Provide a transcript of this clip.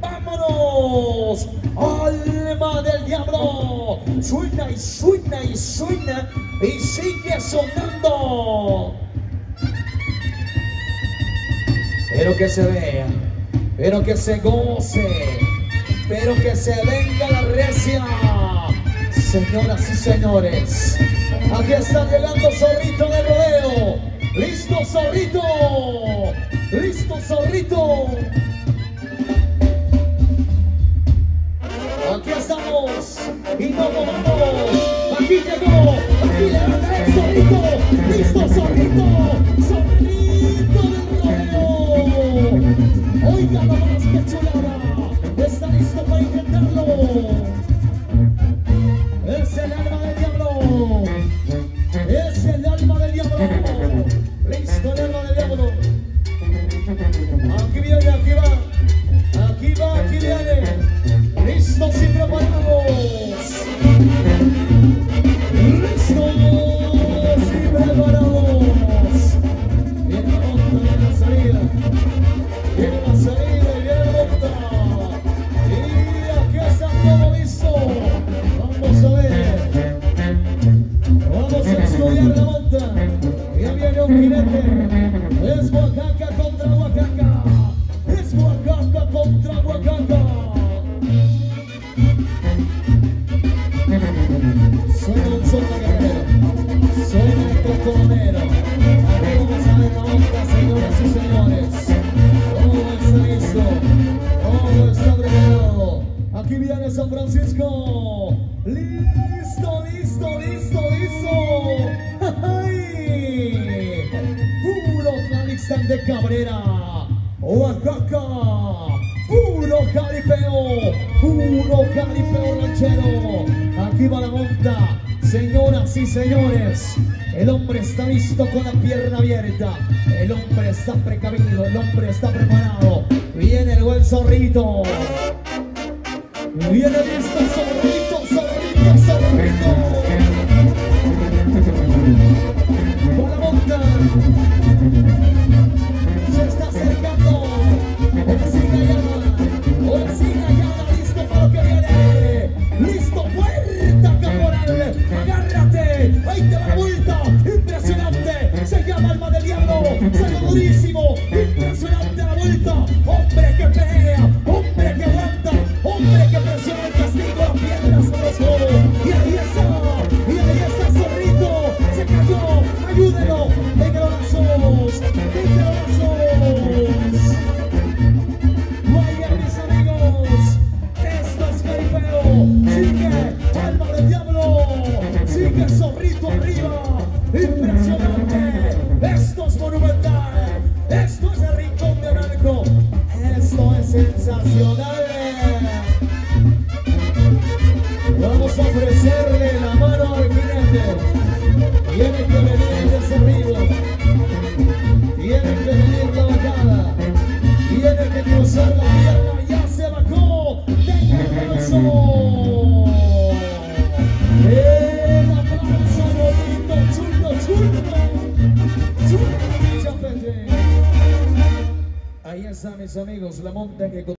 ¡Vámonos! ¡Alma del diablo! Suena y suena y suena y sigue sonando. Pero que se vea, pero que se goce, pero que se venga la recia. Señoras y señores, aquí está llegando Zorrito del rodeo. ¡Listo, Zorrito! ¡Listo, Zorrito! Y no vamos. Aquí llegó, aquí levanta el Zorrito. ¡Listo, Zorrito! ¡Zorrito del rodeo! Oiga nomás que chulada. Está listo para intentarlo. Es el alma del diablo. Es el alma del diablo. Listo el alma del diablo. Aquí viene, aquí va. Viene. Listos y preparados. Listos y preparados. Viene la monta, viene la salida. Viene la salida y viene la monta. Y aquí está todo listo. Vamos a ver. Vamos a estudiar la monta. Ya viene un jinete. Es Oaxaca contra Oaxaca. Es Oaxaca contra Oaxaca. San Francisco. Listo, listo, listo, listo. Puro Calixtan de Cabrera. Oaxaca. Puro jaripeo. Puro jaripeo ranchero. Aquí va la monta. Señoras y señores, el hombre está listo con la pierna abierta. El hombre está precavido, el hombre está preparado. Viene el buen zorrito. Viene listo, zorrito, zorrito, zorrito. Con la monta. Se está acercando. Ahora sí callada. Ahora sí callada. Listo para lo que viene. Listo, puerta caporal. Agárrate. Let's go. Ahí está, mis amigos, la monta que